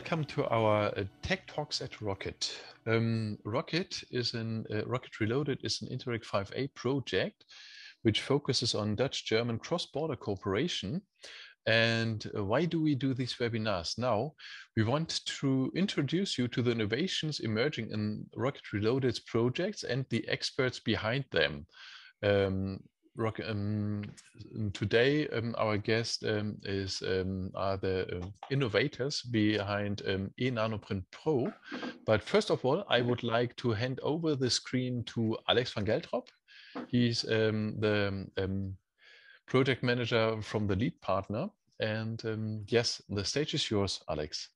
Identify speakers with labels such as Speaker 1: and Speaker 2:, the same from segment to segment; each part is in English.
Speaker 1: welcome to our uh, Tech Talks at Rocket. Um, Rocket is an uh, Rocket Reloaded is an Interreg 5A project which focuses on Dutch-German cross-border cooperation. And uh, why do we do these webinars now? We want to introduce you to the innovations emerging in Rocket Reloaded's projects and the experts behind them. Um, Rock, um, today, um, our guest um, is um, are the um, innovators behind um, eNanoprint Pro. But first of all, I would like to hand over the screen to Alex van Geltrop. He's the project manager from the lead partner. And yes, the stage is yours, Alex.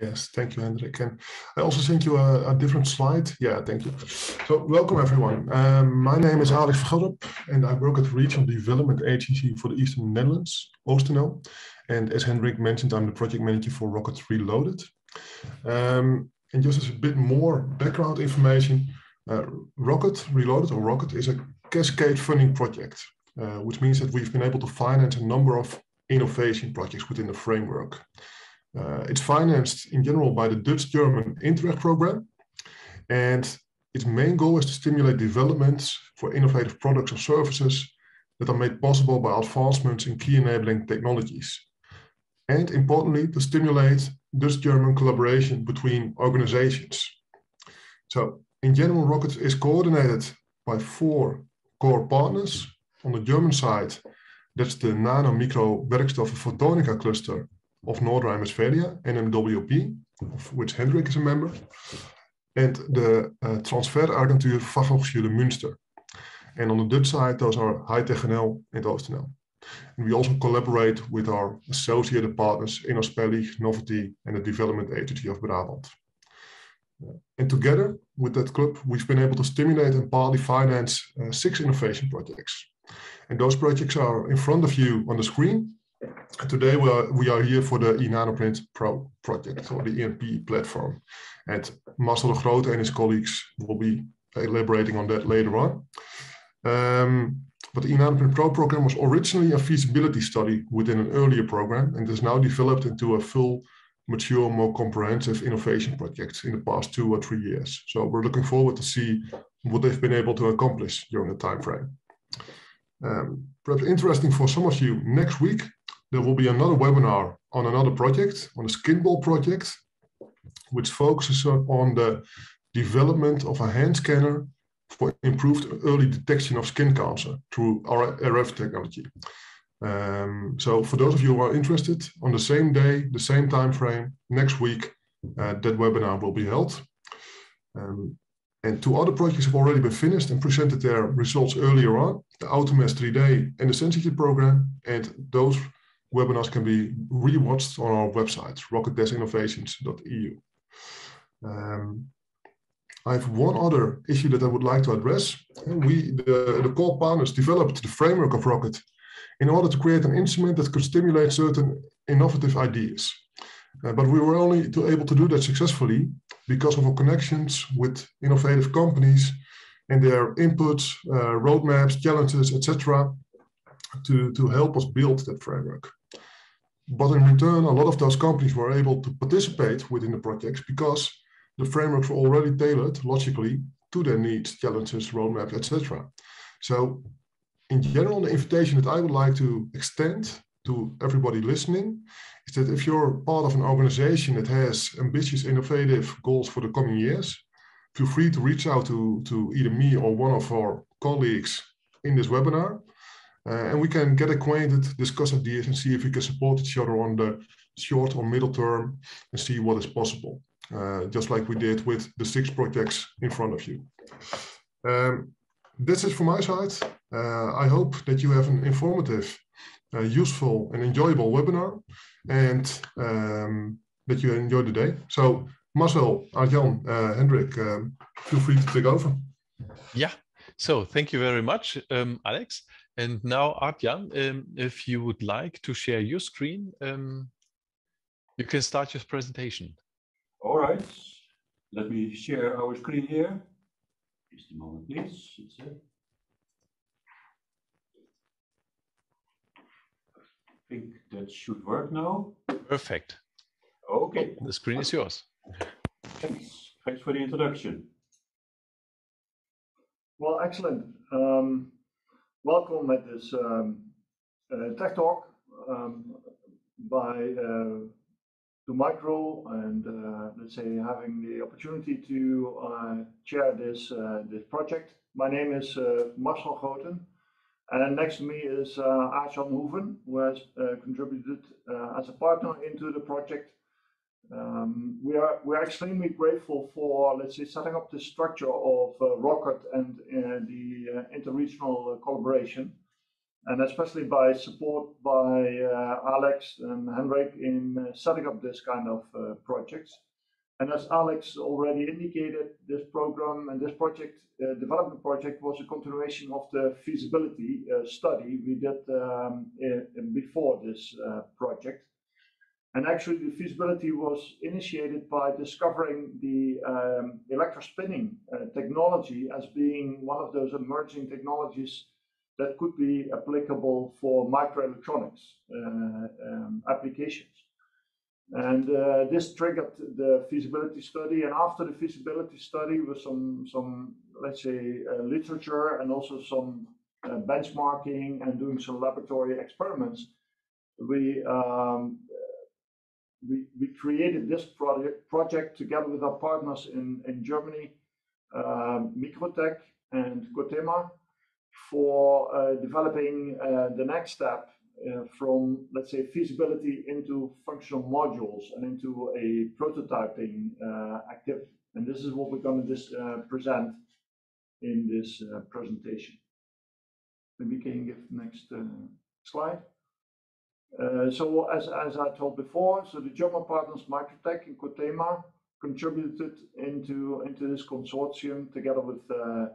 Speaker 2: Yes, thank you, Hendrik. And I also sent you a, a different slide. Yeah, thank you. So welcome everyone. Um, my name is Alex Vergelderp and I work at Regional Development Agency for the Eastern Netherlands, OOSTNL. And as Hendrik mentioned, I'm the project manager for Rocket Reloaded. Um, and just as a bit more background information, uh, Rocket Reloaded or Rocket is a cascade funding project, uh, which means that we've been able to finance a number of innovation projects within the framework. Uh, it's financed in general by the Dutch-German Interreg program. And its main goal is to stimulate developments for innovative products or services that are made possible by advancements in key enabling technologies. And importantly, to stimulate Dutch-German collaboration between organizations. So in general, Rocket is coordinated by four core partners. On the German side, that's the Nano Micro Werkstoffen Photonica cluster of North Rhine-Westphalia, NMWP, of which Hendrik is a member, and the uh, transferagentuur Fachhochschule Münster. And on the Dutch side, those are HighTechNL and OOSTNL. And we also collaborate with our associated partners Innospellig, Novity, and the Development Agency of Brabant. And together with that club, we've been able to stimulate and partly finance uh, six innovation projects. And those projects are in front of you on the screen. Today we are, we are here for the eNanoprint Pro project or the ENP platform. And Marcel de Grote and his colleagues will be elaborating on that later on. Um, but the eNanoprint Pro program was originally a feasibility study within an earlier program and is now developed into a full, mature, more comprehensive innovation project in the past two or three years. So we're looking forward to see what they've been able to accomplish during the time frame. Um, perhaps interesting for some of you, next week there will be another webinar on another project, on the SkinBall project, which focuses on the development of a hand scanner for improved early detection of skin cancer through RF technology. Um, so for those of you who are interested, on the same day, the same time frame, next week, uh, that webinar will be held. Um, and two other projects have already been finished and presented their results earlier on, the Automesh 3D and the Sensitive program. And those webinars can be rewatched on our website, rocket-innovations.eu. Um, I have one other issue that I would like to address. We, the, the core partners, developed the framework of Rocket in order to create an instrument that could stimulate certain innovative ideas. Uh, but we were only to able to do that successfully because of our connections with innovative companies and their inputs, uh, roadmaps, challenges, etc., to, to help us build that framework. But in return, a lot of those companies were able to participate within the projects because the frameworks were already tailored logically to their needs, challenges, roadmaps, etc. So in general, the invitation that I would like to extend to everybody listening is that if you're part of an organization that has ambitious, innovative goals for the coming years, feel free to reach out to, to either me or one of our colleagues in this webinar and we can get acquainted, discuss ideas, and see if we can support each other on the short or middle term and see what is possible, uh, just like we did with the six projects in front of you. Um, that's it from my side. Uh, I hope that you have an informative, uh, useful, and enjoyable webinar, and um, that you enjoy the day. So, Marcel, Arjan, uh, Hendrik, um, feel free to take over.
Speaker 1: Yeah. So, thank you very much, um, Alex. And now, Arjan, um, if you would like to share your screen, um, you can start your presentation.
Speaker 3: All right. Let me share our screen here. Just a moment, please. I think that should work now.
Speaker 1: Perfect.
Speaker 3: Okay.
Speaker 1: The screen is yours.
Speaker 3: Thanks. Thanks for the introduction.
Speaker 4: Well, excellent. Um, welcome at this um, uh, tech talk um, by uh, Micro and uh, let's say having the opportunity to uh, chair this uh, this project. My name is uh, Marcel Goten and next to me is uh, Arjan Hoeven who has contributed as a partner into the project. Um, we are we are extremely grateful for let's say setting up the structure of Rocket and the interregional collaboration and especially by support by uh, Alex and Hendrik in uh, setting up this kind of uh, projects. And as Alex already indicated, this program and this project uh, development project was a continuation of the feasibility uh, study we did um, in, in before this uh, project. And actually, the feasibility was initiated by discovering the um, electrospinning technology as being one of those emerging technologies that could be applicable for microelectronics uh, um, applications. And uh, this triggered the feasibility study. And after the feasibility study, with some, some let's say, uh, literature and also some uh, benchmarking and doing some laboratory experiments, we um, we, we created this project project together with our partners in in Germany, uh, Microtech and Coatema, for uh, developing uh, the next step uh, from, let's say, feasibility into functional modules and into a prototyping activity. And this is what we're going to present in this presentation. Maybe can give the next slide? Uh, so as, as I told before, so the German partners Microtech and Coatema contributed into, into this consortium together with uh,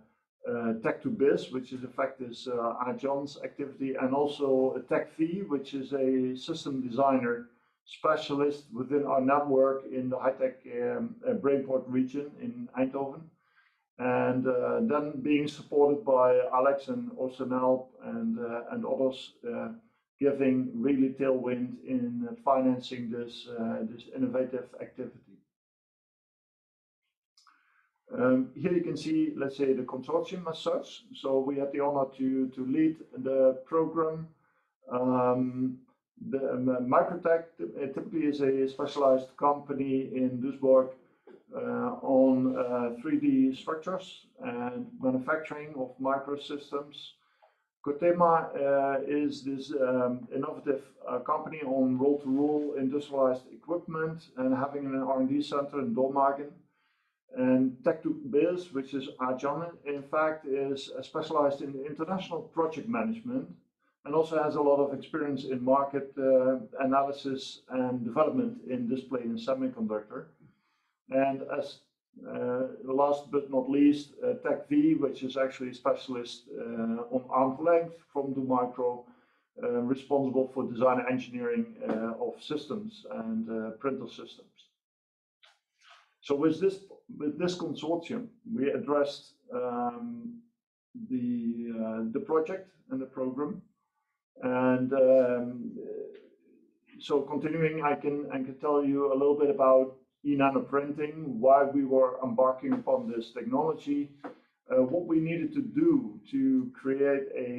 Speaker 4: uh, Tech2Biz, which is in fact is Arjan's activity, and also TechV, which is a system designer specialist within our network in the high-tech um, Brainport region in Eindhoven. And then being supported by Alex and OOSTNL and, and others, giving really tailwind in financing this, this innovative activity. Um, here you can see, let's say, the consortium as such. So we had the honor to, to lead the program. Um, the um, Microtech typically is a specialized company in Duisburg uh, on uh, 3D structures and manufacturing of microsystems. Coatema uh, is this um, innovative uh, company on roll-to-roll industrialized equipment and having an R&D center in Dormagen. And Tech2Biz, which is Arjan, in fact, is specialized in international project management and also has a lot of experience in market uh, analysis and development in display and semiconductor. And as uh, last but not least, uh, TechV, which is actually a specialist uh, on arm's length from DoMicro, uh, responsible for design and engineering uh, of systems and uh, printer systems. So with this with this consortium, we addressed um, the uh, the project and the program, and um, so continuing, I can I can tell you a little bit about e-nano printing, why we were embarking upon this technology, uh, what we needed to do to create a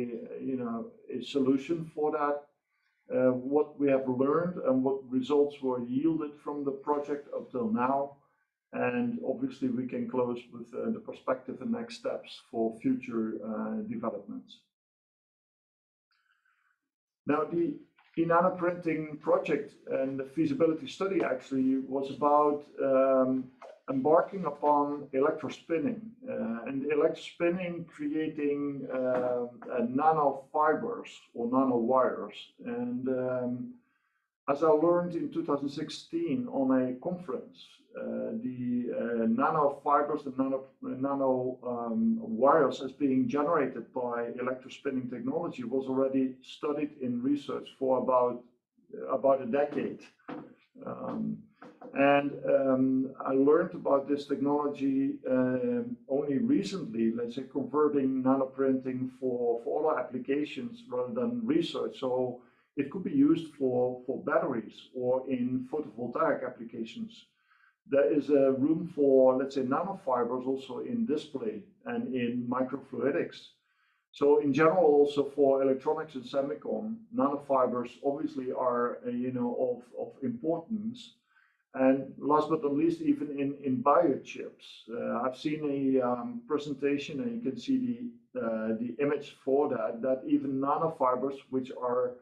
Speaker 4: you know a solution for that, uh, what we have learned and what results were yielded from the project up till now, and obviously, we can close with uh, the perspective and next steps for future uh, developments. Now, the e-nano printing project and the feasibility study actually was about um, embarking upon electrospinning uh, and electrospinning creating uh, nanofibers or nanowires. And um, as I learned in 2016 on a conference, uh, the uh, nanofibers, the nano, nano um, wires as being generated by electrospinning technology was already studied in research for about about a decade. Um, and um, I learned about this technology um, only recently, let's say converting nanoprinting for, for other applications rather than research. So It could be used for, for batteries or in photovoltaic applications. There is a room for, let's say, nanofibers also in display and in microfluidics. So in general, also for electronics and semicon, nanofibers obviously are, uh, you know, of, of importance. And last but not least, even in, in biochips, uh, I've seen a um, presentation and you can see the, uh, the image for that, that even nanofibers, which are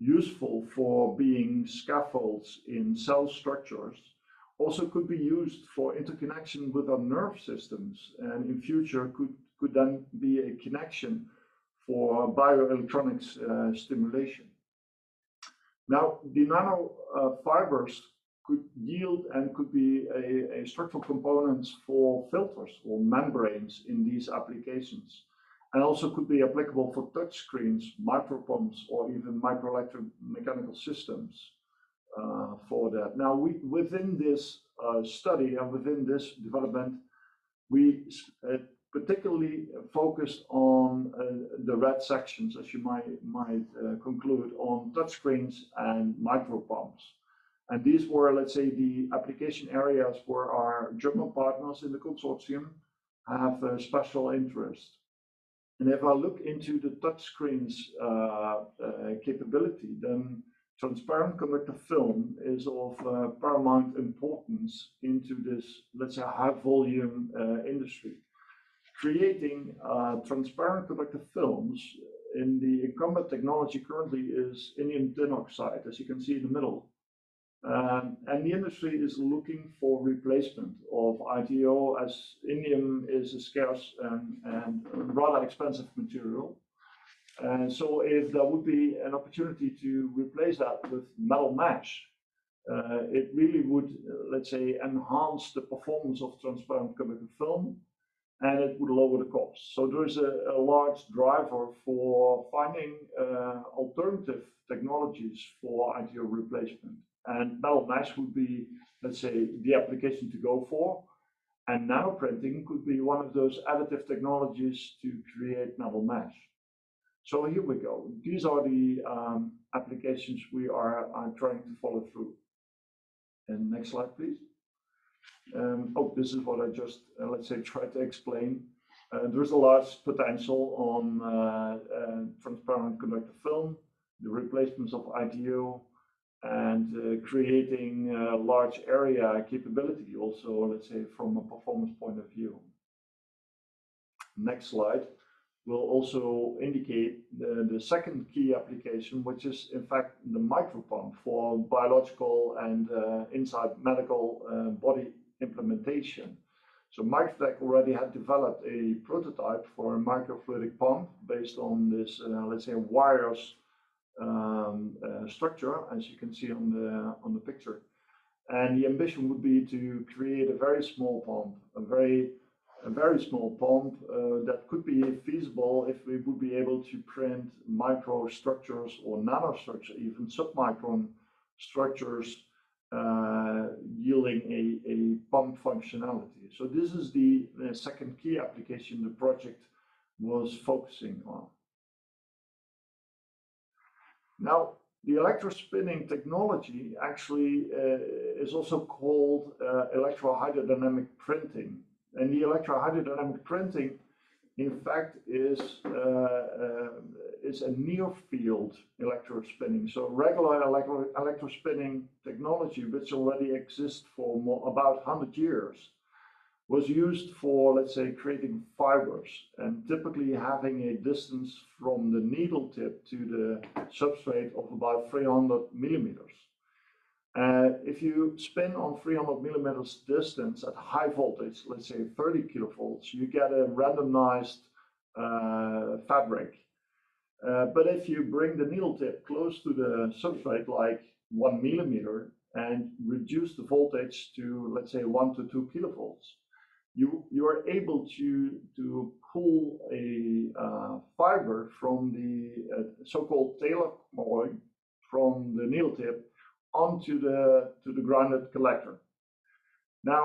Speaker 4: useful for being scaffolds in cell structures, also could be used for interconnection with our nerve systems and in future could, could then be a connection for bioelectronics uh, stimulation. Now, the nano uh, fibers could yield and could be a, a, structural components for filters or membranes in these applications. And also could be applicable for touch screens, micro pumps, or even microelectromechanical systems uh, for that. Now, we within this uh, study and within this development, we uh, particularly focused on uh, the red sections, as you might, might uh, conclude, on touchscreens and micro pumps. And these were, let's say, the application areas where our German partners in the consortium have a special interest. And if I look into the touchscreens uh, uh, capability, then transparent conductor film is of uh, paramount importance into this, let's say, high volume industry. Creating transparent conductor films in the incumbent technology currently is indium tin oxide, as you can see in the middle. Um, and the industry is looking for replacement of ITO as indium is a scarce and, rather expensive material. And so if there would be an opportunity to replace that with metal mesh, uh, it really would, uh, let's say, enhance the performance of transparent conductor film and it would lower the cost. So there is a, a large driver for finding uh, alternative technologies for ITO replacement. And metal mesh would be, let's say, the application to go for. And nanoprinting could be one of those additive technologies to create metal mesh. So here we go. These are the um, applications we are, are trying to follow through. And next slide, please. Um, oh, this is what I just, uh, let's say, tried to explain. Uh, there's a large potential on uh, uh transparent conductor film, the replacements of ITO, and uh, creating a large area capability also, let's say, from a performance point of view. Next slide will also indicate the, the second key application, which is in fact the micropump for biological and uh, inside medical uh, body implementation. So Microtech already had developed a prototype for a microfluidic pump based on this, uh, let's say, wires um, uh, structure, as you can see on the on the picture. And the ambition would be to create a very small pump, a very a very small pump uh, that could be feasible if we would be able to print microstructures or nanostructures, even submicron structures, uh, yielding a, a pump functionality. So this is the, the second key application the project was focusing on. Now, the electrospinning technology actually uh, is also called uh, electrohydrodynamic printing. And the electrohydrodynamic printing, in fact, is, uh, uh is a near field electrospinning. So regular electro electrospinning technology, which already exists for more, about 100 years, was used for, let's say, creating fibers and typically having a distance from the needle tip to the substrate of about 300 millimeters. Uh, if you spin on 300 millimeters distance at high voltage, let's say 30 kilovolts, you get a randomized uh, fabric. Uh, but if you bring the needle tip close to the substrate, like one millimeter, and reduce the voltage to, let's say, one to two kilovolts, you you are able to to pull a uh, fiber from the uh, so-called coil from the needle tip onto the to the grounded collector. Now,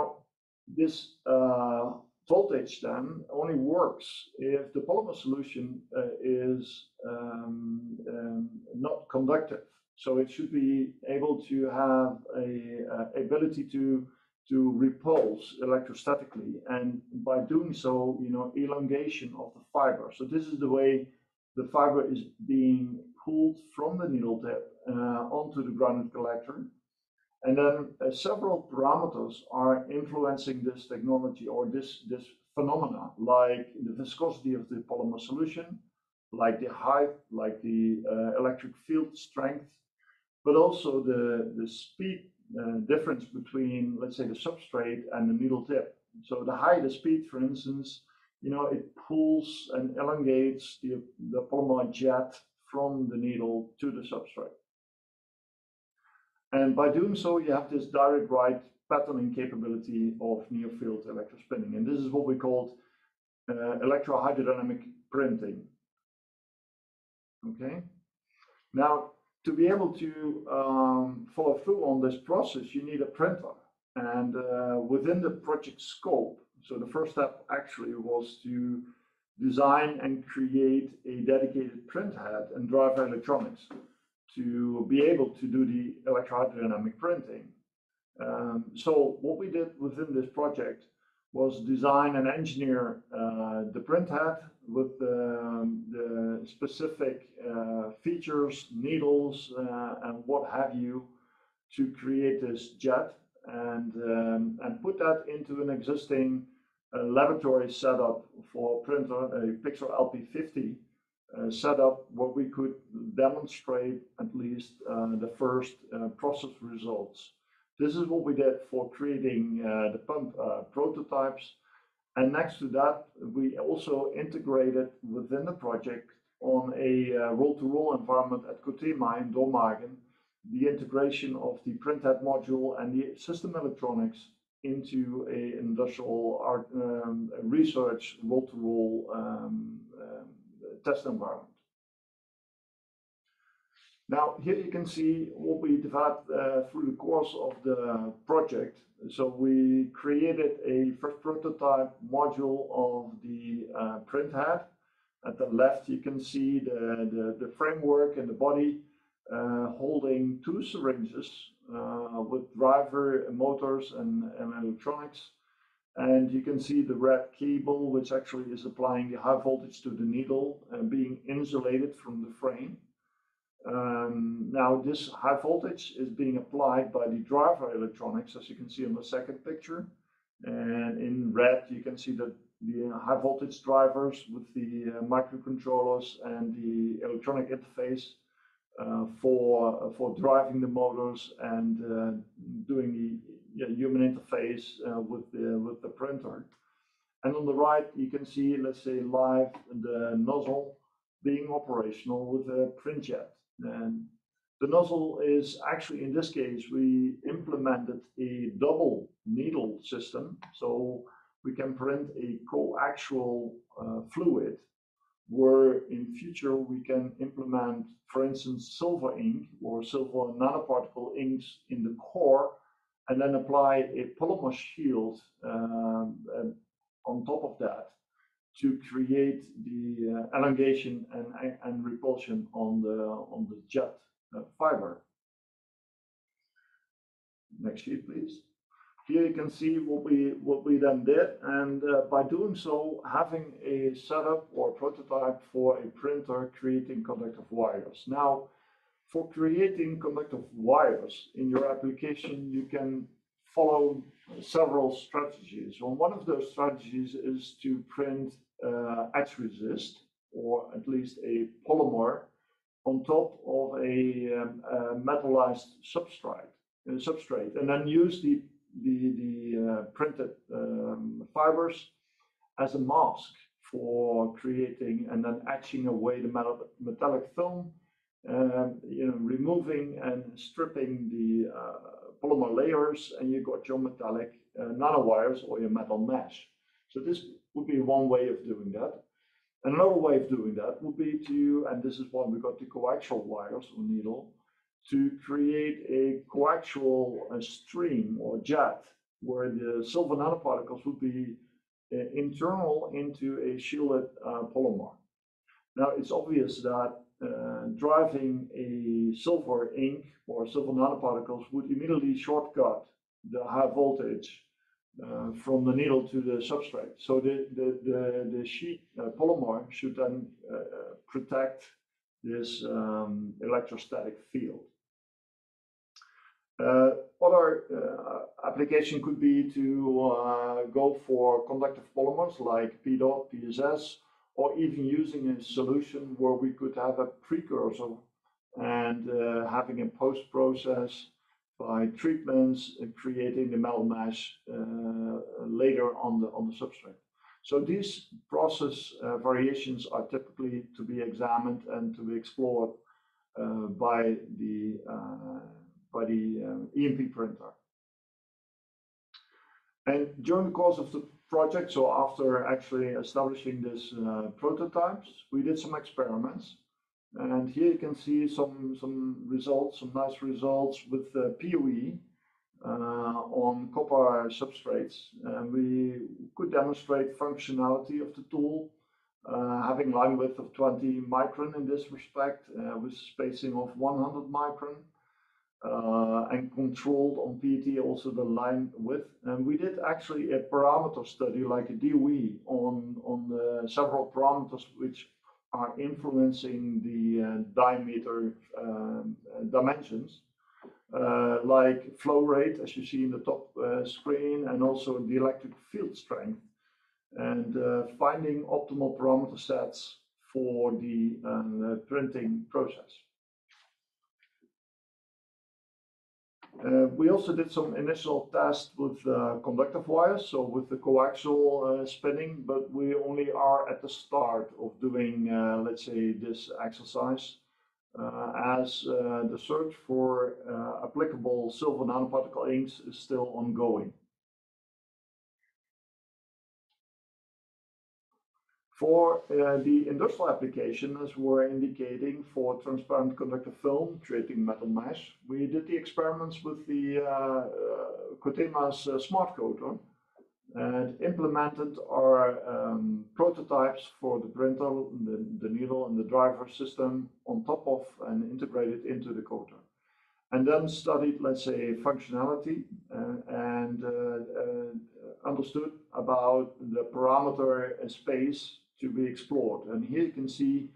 Speaker 4: this uh, voltage then only works if the polymer solution uh, is um, um, not conductive. So it should be able to have a uh, ability to to repulse electrostatically, and by doing so, you know, elongation of the fiber. So this is the way the fiber is being pulled from the needle tip uh, onto the grounded collector. And then uh, several parameters are influencing this technology or this, this phenomena, like the viscosity of the polymer solution, like the height, like the uh, electric field strength, but also the, the speed uh, difference between, let's say, the substrate and the needle tip. So the higher the speed, for instance, you know, it pulls and elongates the, the polymer jet from the needle to the substrate. And by doing so, you have this direct write patterning capability of near field electrospinning. And this is what we called uh, electrohydrodynamic printing. Okay. Now, to be able to um, follow through on this process, you need a printer. And uh, within the project scope, so the first step actually was to design and create a dedicated print head and driver electronics to be able to do the electrohydrodynamic printing. Um, so what we did within this project was design and engineer uh, the print head with the, the specific uh, features, needles, uh, and what have you to create this jet and, um, and put that into an existing uh, laboratory setup for printer, a PixDRO LP50 uh, setup where we could demonstrate at least uh, the first process results. This is what we did for creating the pump prototypes and next to that, we also integrated within the project on a uh, roll-to-roll environment at Coatema in Dormagen, the integration of the printhead module and the system electronics into a industrial art, um, research roll-to-roll um, um, test environment. Now, here you can see what we developed uh, through the course of the project. So we created a first prototype module of the uh, print head. At the left, you can see the, the, the framework and the body uh, holding two syringes uh, with driver motors and, and electronics. And you can see the red cable, which actually is applying the high voltage to the needle and being insulated from the frame. Um, now this high voltage is being applied by the driver electronics, as you can see in the second picture. And in red, you can see that the high voltage drivers with the uh, microcontrollers and the electronic interface uh, for uh, for driving the motors and uh, doing the human interface uh, with the with the printer. And on the right, you can see, let's say, live the nozzle being operational with a print jet. And the nozzle is actually, in this case, we implemented a double needle system. So we can print a coaxial uh, fluid where in future we can implement, for instance, silver ink or silver nanoparticle inks in the core and then apply a polymer shield um, on top of that to create the uh, elongation and, and repulsion on the on the jet uh, fiber. Next sheet, please. Here you can see what we what we then did, and uh, by doing so, having a setup or prototype for a printer creating conductive wires. Now, for creating conductive wires in your application, you can follow several strategies. One of those strategies is to print uh, etch resist, or at least a polymer, on top of a, um, a metallized substrate, uh, substrate, and then use the the, the uh, printed um, fibers as a mask for creating and then etching away the metal, metallic film, um, you know, removing and stripping the uh, polymer layers, and you got your metallic uh, nanowires or your metal mesh. So this would be one way of doing that. And another way of doing that would be to, and this is why we got the coaxial wires or needle, to create a coaxial uh, stream or jet where the silver nanoparticles would be internal into a shielded polymer. Now it's obvious that uh, driving a silver ink or silver nanoparticles would immediately shortcut the high voltage uh, from the needle to the substrate. So the, the, the, the sheet uh, polymer should then uh, protect this um, electrostatic field. Uh, other uh, application could be to go for conductive polymers like PEDOT, PSS, or even using a solution where we could have a precursor and uh, having a post-process by treatments and creating the metal uh, later on the on the substrate. So these process uh, variations are typically to be examined and to be explored uh, by the uh, by the um, ENP printer. And during the course of the project. So after actually establishing this uh, prototypes, we did some experiments. And here you can see some, some results, some nice results with the PoE uh, on copper substrates. And we could demonstrate functionality of the tool, uh, having line width of 20 micron in this respect, uh, with spacing of 100 micron uh, and controlled on PET also the line width. And we did actually a parameter study like a DOE on, on the several parameters which are influencing the uh, diameter um, dimensions. Uh, like flow rate, as you see in the top uh, screen, and also the electric field strength, and uh, finding optimal parameter sets for the uh, printing process. Uh, we also did some initial tests with uh, conductive wires, so with the coaxial uh, spinning, but we only are at the start of doing, uh, let's say, this exercise, uh, as uh, the search for applicable silver nanoparticle inks is still ongoing. For uh, the industrial application, as we're indicating for transparent conductive film, creating metal mesh, we did the experiments with the uh, uh, uh, smart coater and implemented our um, prototypes for the printer, the, the, needle and the driver system on top of and integrated into the coater. And then studied, let's say, functionality uh, and uh, understood about the parameter space to be explored. And here you can see,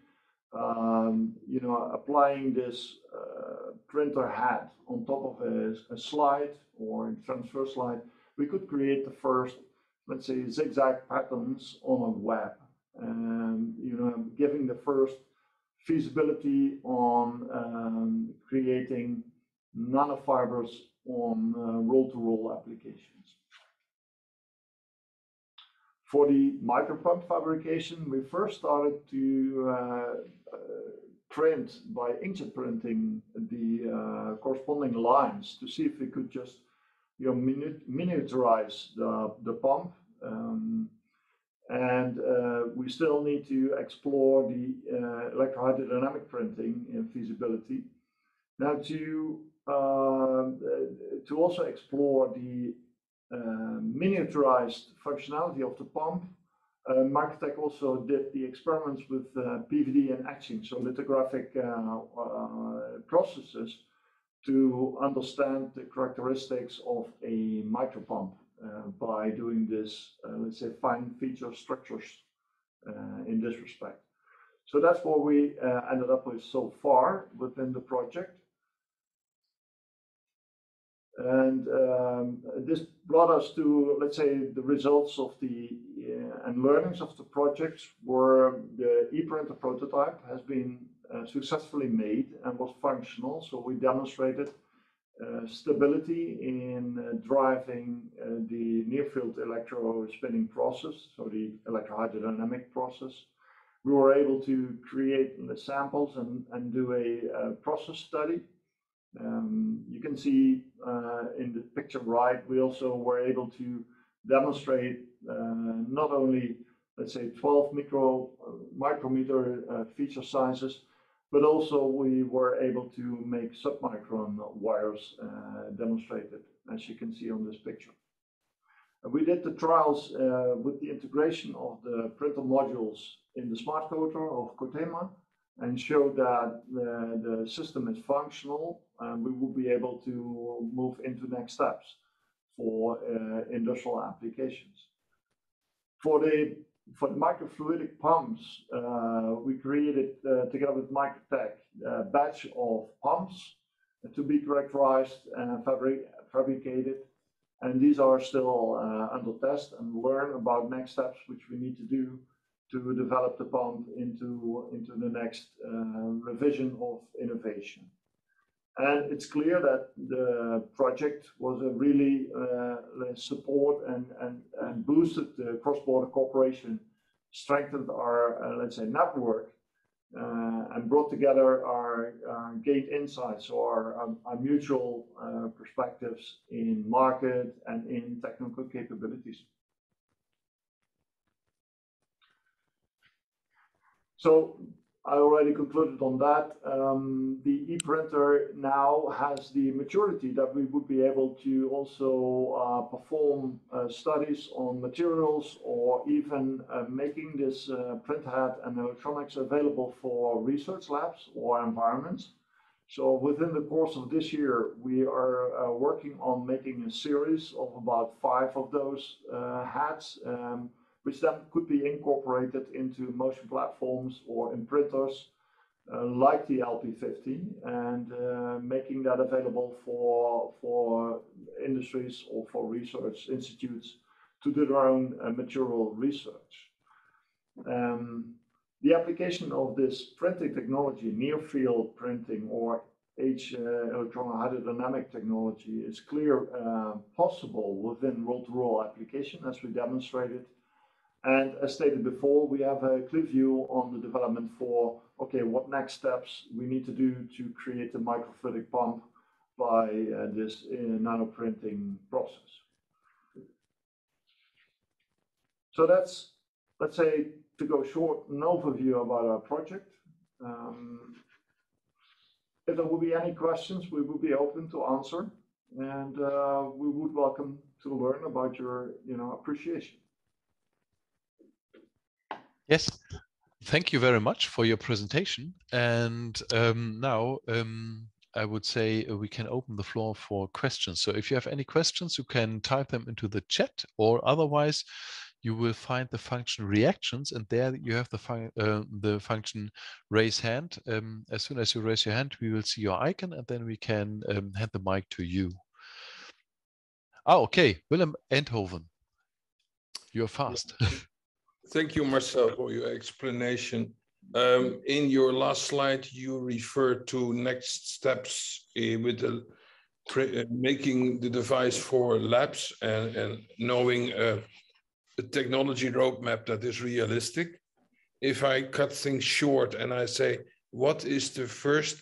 Speaker 4: um, you know, applying this uh, printer head on top of a, a, slide or a transfer slide, we could create the first, let's say, zigzag patterns on a web. And, you know, giving the first feasibility on um, creating nanofibers on uh, roll-to-roll -roll applications. For the micropump fabrication, we first started to uh, uh, print by inkjet printing the uh, corresponding lines to see if we could just you know, miniaturize the, the pump. Um, and uh, we still need to explore the uh, electrohydrodynamic printing in feasibility. Now to, uh, to also explore the miniaturized functionality of the pump. Uh, Microtech also did the experiments with uh, PVD and etching, so lithographic processes to understand the characteristics of a micropump uh, by doing this, uh, let's say, fine feature structures uh, in this respect. So that's what we ended up with so far within the project. And um, this brought us to, let's say, the results of the uh, and learnings of the project where the e-printer prototype has been uh, successfully made and was functional. So we demonstrated uh, stability in uh, driving uh, the near-field electro spinning process, so the electrohydrodynamic process. We were able to create the samples and, and do a, a process study um, you can see uh, in the picture right, we also were able to demonstrate uh, not only, let's say, 12 micro, uh, micrometer uh, feature sizes, but also we were able to make submicron wires demonstrated, as you can see on this picture. we did the trials uh, with the integration of the printer modules in the smart coater of Coatema and show that the, the system is functional and we will be able to move into next steps for uh, industrial applications. For the for the microfluidic pumps, uh, we created uh, together with Microtech a batch of pumps to be characterized and fabric fabricated. And these are still uh, under test and learn about next steps which we need to do to develop the pump into, into the next uh, revision of innovation. And it's clear that the project was a really uh, support and, and, and boosted the cross-border cooperation, strengthened our, uh, let's say, network, uh, and brought together our uh, gained insights or um, our mutual uh, perspectives in market and in technical capabilities. So I already concluded on that. Um, the e-printer now has the maturity that we would be able to also uh, perform uh, studies on materials or even uh, making this uh, print head and electronics available for research labs or environments. So within the course of this year, we are uh, working on making a series of about five of those uh, hats. Um, which then could be incorporated into motion platforms or in printers uh, like the LP50 and uh, making that available for, for industries or for research institutes to do their own uh, material research. Um, the application of this printing technology, near field printing or H uh, electron hydrodynamic technology is clear uh, possible within roll-to-roll -roll application as we demonstrated and as stated before, we have a clear view on the development for, okay, what next steps we need to do to create a microfluidic pump by uh, this uh, nanoprinting process. So that's, let's say, to go short, an overview about our project. Um, if there will be any questions, we will be open to answer, and uh, we would welcome to learn about your, you know, appreciation.
Speaker 1: Yes, thank you very much for your presentation. And um, now um, I would say uh, we can open the floor for questions. So if you have any questions, you can type them into the chat or otherwise you will find the function reactions and there you have the, fun uh, the function raise hand. Um, as soon as you raise your hand, we will see your icon and then we can um, hand the mic to you. Ah, okay, Willem Endhoven, you're fast.
Speaker 5: Thank you, Marcel, for your explanation. Um, in your last slide, you referred to next steps uh, with the uh, making the device for labs and, and knowing uh, a technology roadmap that is realistic. If I cut things short and I say, what is the first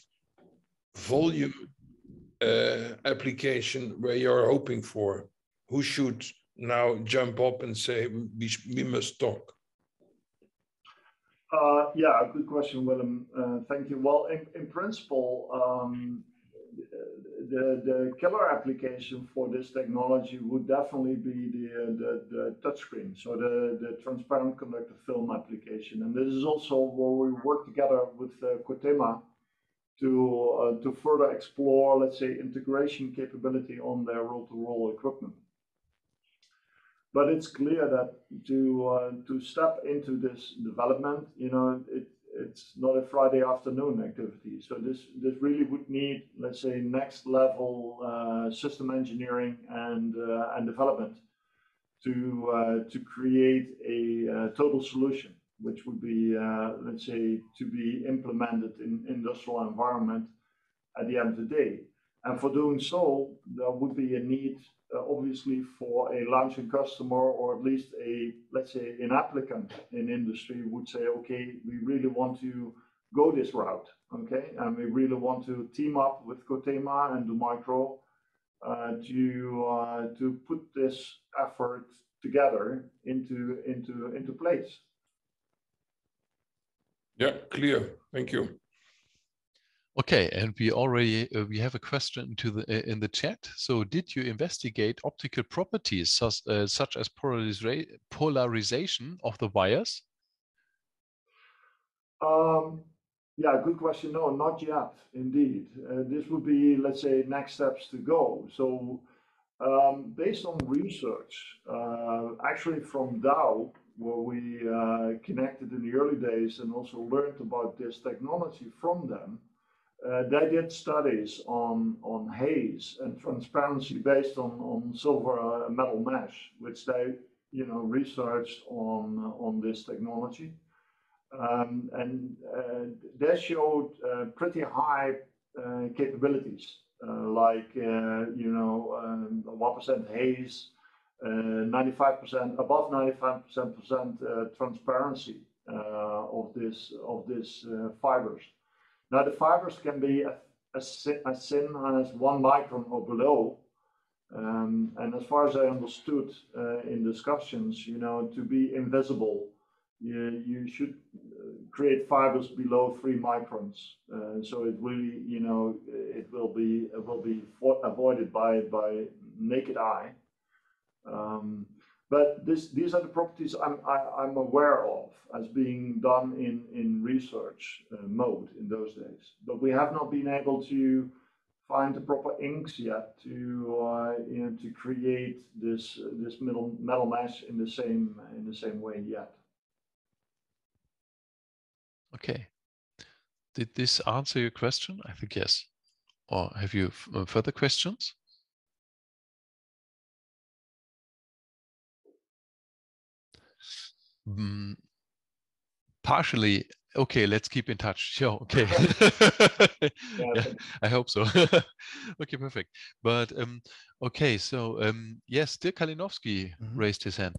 Speaker 5: volume uh, application where you're hoping for? Who should now jump up and say, we, we must talk?
Speaker 4: Uh, yeah, good question, Willem. Uh, thank you. Well, in, in principle, um, the, the killer application for this technology would definitely be the, the, the touchscreen, so the, the transparent conductive film application. And this is also where we work together with uh, Coatema to, uh, to further explore, let's say, integration capability on their roll-to-roll -roll equipment. But it's clear that to uh, to step into this development, you know, it, it's not a Friday afternoon activity. So this this really would need, let's say, next level uh, system engineering and uh, and development to uh, to create a uh, total solution, which would be, uh, let's say, to be implemented in industrial environment at the end of the day. And for doing so, there would be a need obviously for a launching customer or at least a, let's say, an applicant in industry would say, okay, we really want to go this route, okay? And we really want to team up with Coatema and DoMicro uh, to, uh, to put this effort together into, into, into place.
Speaker 5: Yeah, clear. Thank you.
Speaker 1: Okay, and we already uh, we have a question to the uh, in the chat. So, did you investigate optical properties such, uh, such as polariza polarization of the wires?
Speaker 4: Um, yeah, good question. No, not yet. Indeed, uh, this would be, let's say, next steps to go. So, um, based on research, uh, actually from Dow, where we uh, connected in the early days and also learned about this technology from them uh, they did studies on, on haze and transparency based on, on silver uh, metal mesh, which they you know researched on on this technology, um, and uh, they showed uh, pretty high uh, capabilities, uh, like you know um, one um, haze, 95% above 95% transparency of this of this fibers. Now the fibers can be as, thin as one micron or below. Um, and as far as I understood uh, in discussions, you know, to be invisible, you, you should uh, create fibers below three microns. Uh, so it really, you know, it will be it will be avoided by by naked eye. Um, but this, these are the properties I'm, I, am aware of as being done in, in research uh, mode in those days. But we have not been able to find the proper inks yet to uh, you know to create this uh, this metal metal mesh in the same in the same way yet.
Speaker 1: Okay. Did this answer your question? I think yes. Or have you uh, further questions? Mm, partially okay let's keep in touch. Sure okay. Yeah, i hope so. Okay perfect. But um okay so um yes dirk kalinowski mm -hmm. raised his hand.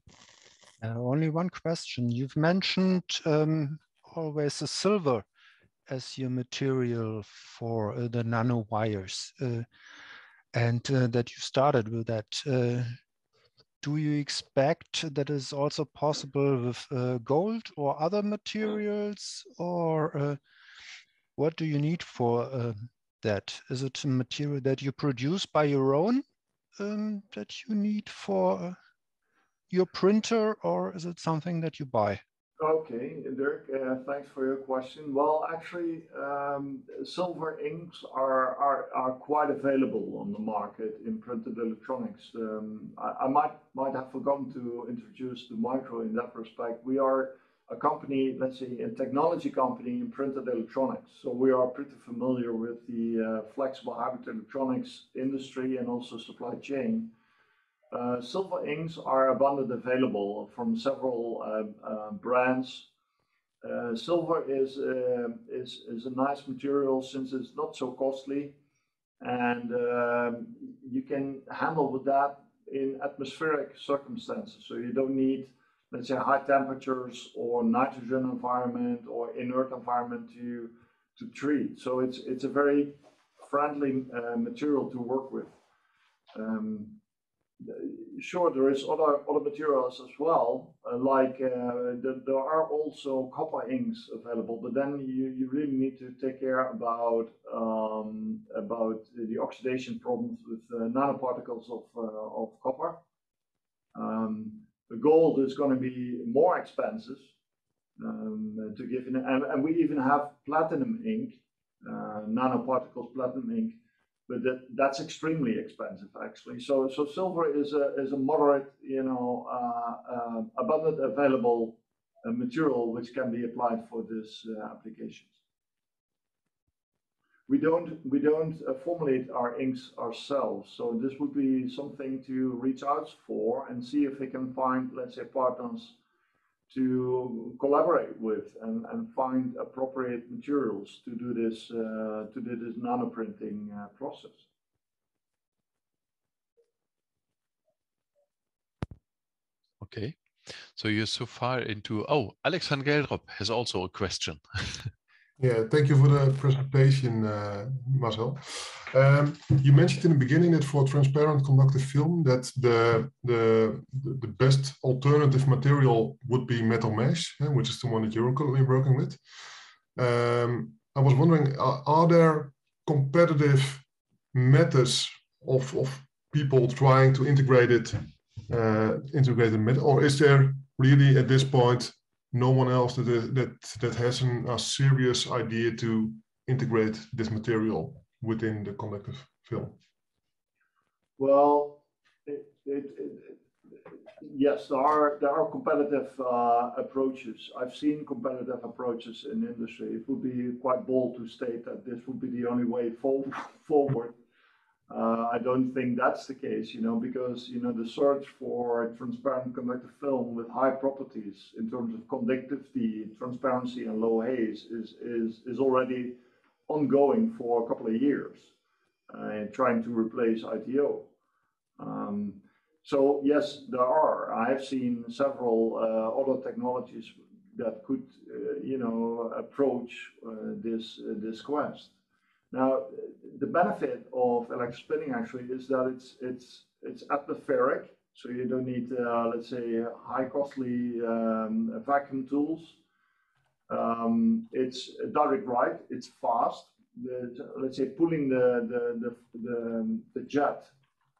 Speaker 6: Uh, only one question. You've mentioned um, always the silver as your material for uh, the nanowires uh, and uh, that you started with that uh, do you expect that is also possible with uh, gold or other materials or uh, what do you need for uh, that? Is it a material that you produce by your own um, that you need for uh, your printer or is it something that you buy?
Speaker 4: Okay, Dirk, uh, thanks for your question. Well, actually, um, silver inks are, are, are quite available on the market in printed electronics. Um, I, I, might might have forgotten to introduce the micro in that respect. We are a company, let's say, a technology company in printed electronics. So we are pretty familiar with the uh, flexible hybrid electronics industry and also supply chain. Uh, silver inks are abundant available from several uh, uh, brands. Uh, silver is, uh, is, is a nice material since it's not so costly and um, you can handle with that in atmospheric circumstances. So you don't need, let's say, high temperatures or nitrogen environment or inert environment to, to treat. So it's, it's a very friendly material to work with. Um, sure there is other other materials as well uh, like uh, the, there are also copper inks available but then you, you really need to take care about um, about the oxidation problems with uh, nanoparticles of, uh, of copper. Um, the gold is going to be more expensive um, to give in, and, and we even have platinum ink uh, nanoparticles platinum ink but that, that's extremely expensive actually. So so silver is a is a moderate, you know, uh, uh, abundant available uh, material which can be applied for this uh, applications. We don't we don't uh, formulate our inks ourselves, so this would be something to reach out for and see if we can find, let's say, partners to collaborate with and, and find appropriate materials to do this uh, to do this nanoprinting uh, process.
Speaker 1: Okay, so you're so far into. Oh, Alexander Geldrop has also a question.
Speaker 2: Yeah, thank you for the presentation, uh, Marcel. Um, you mentioned in the beginning that for transparent conductive film that the, the, the best alternative material would be metal mesh, eh, which is the one that you're currently working with. Um, I was wondering, uh, are there competitive methods of, of people trying to integrate it, uh, integrate it, or is there really at this point no one else that that that has an, a serious idea to integrate this material within the conductive film?
Speaker 4: Well, it, it, it, yes, there are there are competitive uh, approaches. I've seen competitive approaches in industry. It would be quite bold to state that this would be the only way forward. Uh, I don't think that's the case, you know, because you know the search for a transparent conductive film with high properties in terms of conductivity, transparency, and low haze is is is already ongoing for a couple of years, uh, trying to replace ITO. Um, so yes, there are. I have seen several uh, other technologies that could, uh, you know, approach uh, this uh, this quest. Now, the benefit of electrospinning actually is that it's it's it's atmospheric, so you don't need, uh, let's say, high costly um, vacuum tools. Um, it's direct write. It's fast. The, let's say pulling the the the the, the jet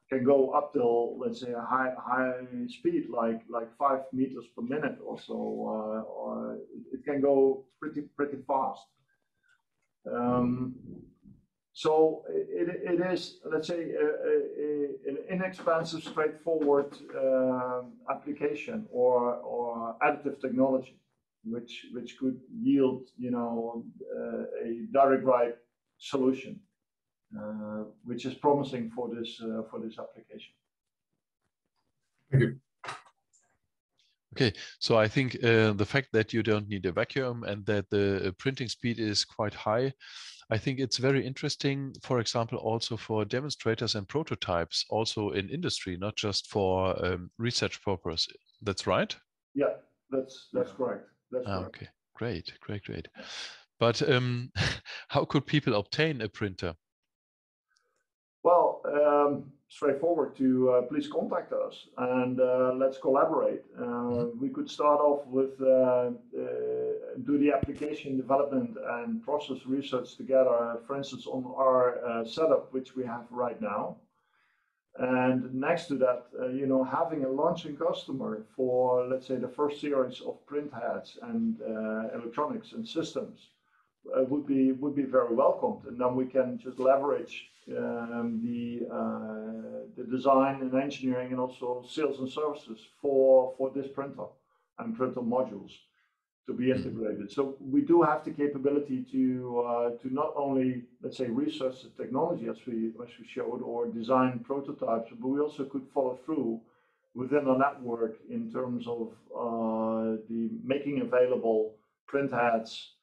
Speaker 4: can go up till let's say a high high speed like like five meters per minute or so uh, or it can go pretty pretty fast um, so it, it is let's say an inexpensive straightforward uh, application or or additive technology which which could yield you know uh, a direct write solution uh, which is promising for this uh, for this application.
Speaker 2: Thank you.
Speaker 1: Okay, so I think uh, the fact that you don't need a vacuum and that the printing speed is quite high, I think it's very interesting, for example, also for demonstrators and prototypes, also in industry, not just for um, research purpose. That's right?
Speaker 4: Yeah, that's that's correct. That's
Speaker 1: ah, correct. Okay, great, great, great. But um, how could people obtain a printer?
Speaker 4: Well, um, straightforward to uh, please contact us and uh, let's collaborate. Uh, mm-hmm. we could start off with uh, uh, do the application development and process research together, for instance, on our uh, setup, which we have right now. And next to that, you know, having a launching customer for, let's say, the first series of print heads and electronics and systems would be would be very welcomed, and then we can just leverage um, the uh, the design and engineering and also sales and services for for this printer and printer modules to be mm-hmm. integrated. So we do have the capability to uh, to not only let's say research the technology as we as we showed or design prototypes, but we also could follow through within the network in terms of uh, the making available print heads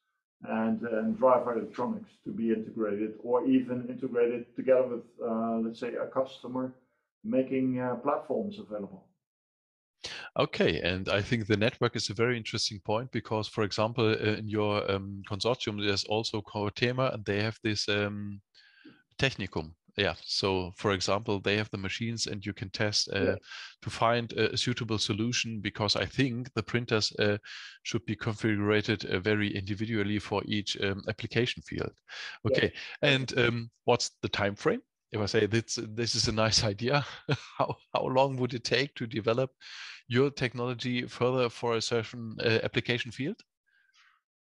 Speaker 4: and, and driver electronics to be integrated or even integrated together with, uh, let's say, a customer making uh, platforms available.
Speaker 1: Okay, and I think the network is a very interesting point because, for example, uh, in your um, consortium, there's also Coatema, and they have this um, technicum yeah so for example they have the machines and you can test uh, yeah. to find a suitable solution because i think the printers uh, should be configured uh, very individually for each um, application field okay yeah. and um, what's the time frame if i say this this is a nice idea how how long would it take to develop your technology further for a certain uh, application field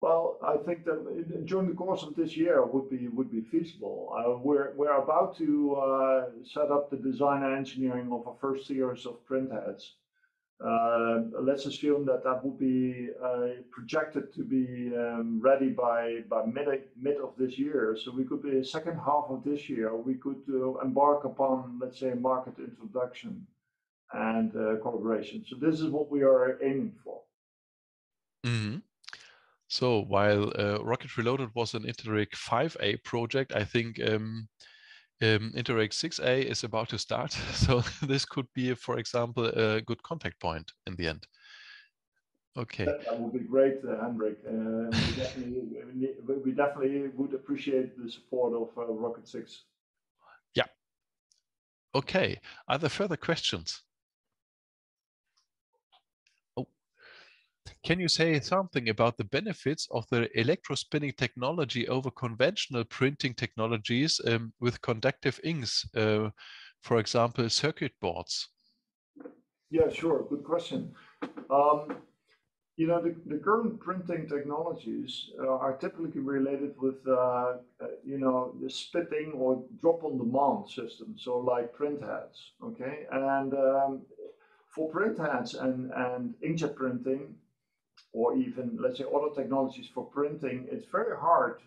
Speaker 4: well, I think that during the course of this year would be would be feasible. Uh, we're we're about to uh, set up the design and engineering of a first series of printheads. Uh, let's assume that that would be uh, projected to be um, ready by by mid mid of this year. So we could be second half of this year. We could uh, embark upon let's say market introduction and uh, collaboration. So this is what we are aiming for.
Speaker 1: Mm -hmm. So while uh, Rocket Reloaded was an Interreg 5A project, I think um, um, Interreg 6A is about to start. So this could be, for example, a good contact point in the end. Okay.
Speaker 4: That, that would be great, uh, Hendrik. Uh, we, definitely, we, definitely, would appreciate the support of uh, Rocket 6.
Speaker 1: Yeah. Okay. Are there further questions? Can you say something about the benefits of the electrospinning technology over conventional printing technologies um, with conductive inks, uh, for example, circuit boards?
Speaker 4: Yeah, sure. Good question. Um, you know, the, the current printing technologies uh, are typically related with, uh, uh, you know, the spitting or drop on demand system. So like print heads, okay? And um, for print heads and, and inkjet printing, or even let's say other technologies for printing, it's very hard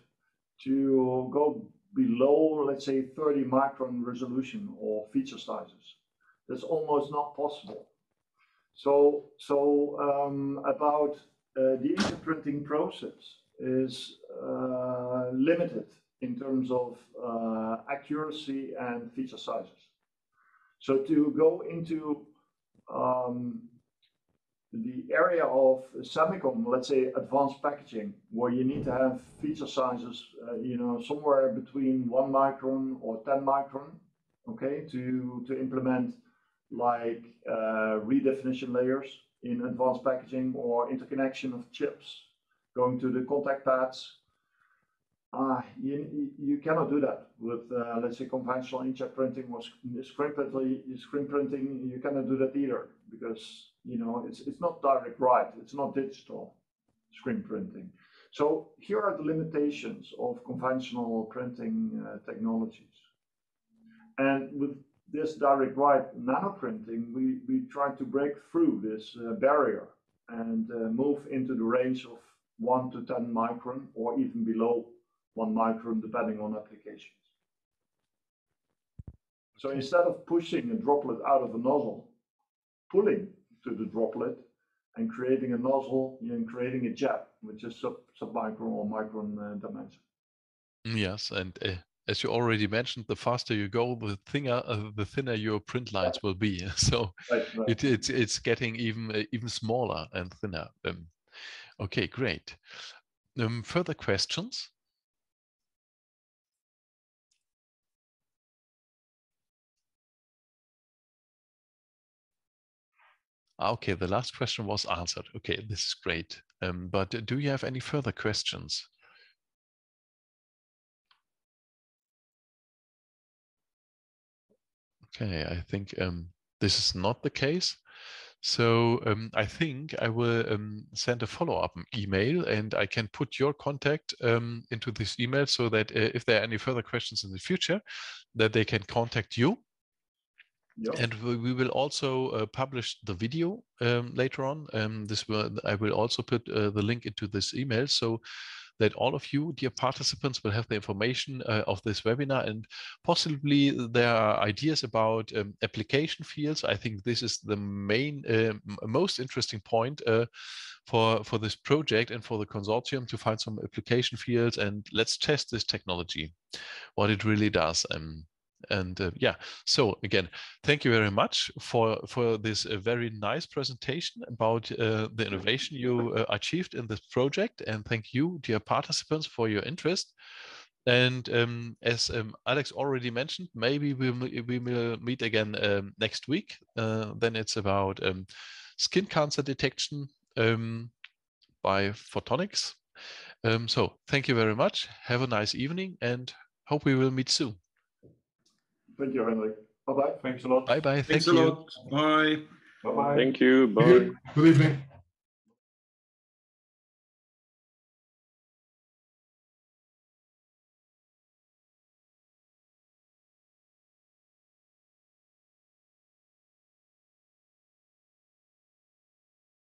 Speaker 4: to go below, let's say 30 micron resolution or feature sizes. That's almost not possible. So, so um, about uh, the inkjet printing process is uh, limited in terms of uh, accuracy and feature sizes. So to go into um, the area of semicon, let's say advanced packaging, where you need to have feature sizes, uh, you know, somewhere between one micron or 10 micron, okay, to, to implement like uh, redefinition layers in advanced packaging or interconnection of chips going to the contact pads. Uh, you, you cannot do that with, uh, let's say, conventional inkjet printing or screen printing, screen printing. You cannot do that either because, you know, it's, it's not direct write. It's not digital screen printing. So here are the limitations of conventional printing uh, technologies. And with this direct write nanoprinting, we, we try to break through this uh, barrier and uh, move into the range of 1 to 10 micron or even below 1 micron depending on applications. So instead of pushing a droplet out of a nozzle, pulling to the droplet and creating a nozzle and creating a jet, which is sub, submicron or micron uh, dimension.
Speaker 1: Yes, and uh, as you already mentioned, the faster you go, the thinner uh, the thinner your print lines will be. So
Speaker 4: Right, right.
Speaker 1: it, it's it's getting even uh, even smaller and thinner. Um, okay, great. Um, further questions? Okay, the last question was answered. Okay, this is great. Um, but do you have any further questions? Okay, I think um, this is not the case. So um, I think I will um, send a follow-up email and I can put your contact um, into this email so that uh, if there are any further questions in the future, that they can contact you. And we we will also uh, publish the video um, later on. Um, this will I will also put uh, the link into this email so that all of you, dear participants, will have the information uh, of this webinar and possibly there are ideas about um, application fields. I think this is the main, uh, most interesting point uh, for for this project and for the consortium to find some application fields and let's test this technology, what it really does. Um, and uh, yeah so again thank you very much for for this uh, very nice presentation about uh, the innovation you uh, achieved in this project and thank you dear participants for your interest. And um, as um, alex already mentioned maybe we will, we will meet again um, next week. Uh, then it's about um, skin cancer detection um, by photonics. Um, so thank you very much. Have a nice evening and hope we will meet soon
Speaker 4: Thank you, Hendrik. Bye bye.
Speaker 3: Thanks a lot.
Speaker 1: bye bye
Speaker 5: Thanks
Speaker 1: thank
Speaker 5: a
Speaker 1: you
Speaker 5: lot. Bye.
Speaker 4: Bye bye.
Speaker 7: Thank you. Bye.
Speaker 2: Thank you. Good evening.